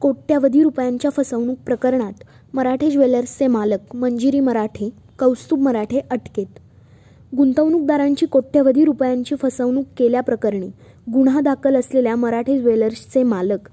कोट्यवधी रुपयांच्या फसवणूक प्रकरणात मराठे ज्वेलर्सचे मालक मंजिरी मराठे, कौस्तुभ मराठे अटकेत गुंतवणूकदारांची कोट्यवधी रुपयांची फसवणूक केल्याप्रकरणी गुन्हा दाखल असलेल्या मराठे ज्वेलर्सचे मालक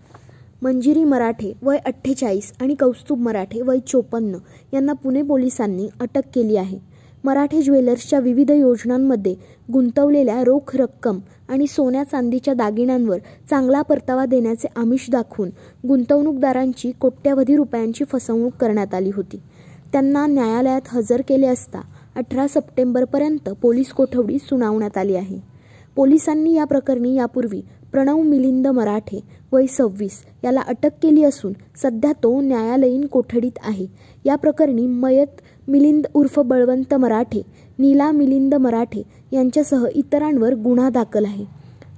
मंजिरी मराठे वय अठ्ठेचाळीस आणि कौस्तुभ मराठे वय चोपन्न यांना पुणे पोलिसांनी अटक केली आहे. मराठे ज्वेलर्सच्या विविध योजनांमध्ये गुंतवलेल्या रोख रक्कम आणि सोन्या चांदीच्या दागिन्यांवर चांगला परतावा देण्याचे आमिष दाखवून गुंतवणूकदारांची कोट्यवधी रुपयांची फसवणूक करण्यात आली होती. त्यांना न्यायालयात हजर केले असता अठरा सप्टेंबरपर्यंत पोलीस कोठडी सुनावण्यात आली आहे. पोलिसांनी या प्रकरणी यापूर्वी प्रणव मिलिंद मराठे वय सव्वीस याला अटक केली असून सध्या तो न्यायालयीन कोठडीत आहे. या प्रकरणी मयत मिलिंद उर्फ बळवंत मराठे, नीला मिलिंद मराठे यांच्यासह इतरांवर गुन्हा दाखल आहे.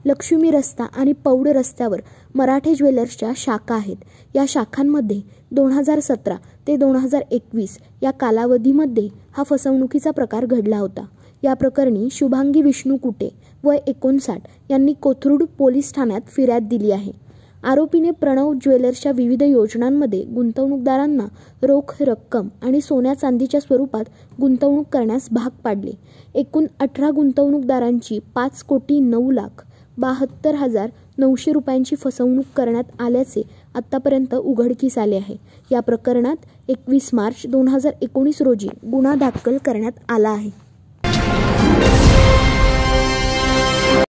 लक्ष्मी रस्ता आणि पौड रस्त्यावर मराठे ज्वेलर्सच्या शाखा आहेत. या शाखांमध्ये दोन हजार सतरा ते दोन हजार एकवीस या कालावधीमध्ये हा फसवणुकीचा प्रकार घडला होता. या प्रकरणी शुभांगी विष्णू कुटे वय एकोणसाठ यांनी कोथरूड पोलीस ठाण्यात फिर्याद दिली आहे. आरोपीने प्रणव ज्वेलर्सच्या विविध योजनांमध्ये गुंतवणूकदारांना रोख रक्कम आणि सोन्या चांदीच्या स्वरूपात गुंतवणूक करण्यास भाग पाडले. एकूण अठरा गुंतवणूकदारांची पाच कोटी नऊ लाख बाहत्तर हजार नऊशे रुपयांची फसवणूक करण्यात आल्याचे आतापर्यंत उघडकीस आले आहे. या प्रकरणात एकवीस मार्च दोन हजार एकोणीस रोजी गुन्हा दाखल करण्यात आला आहे.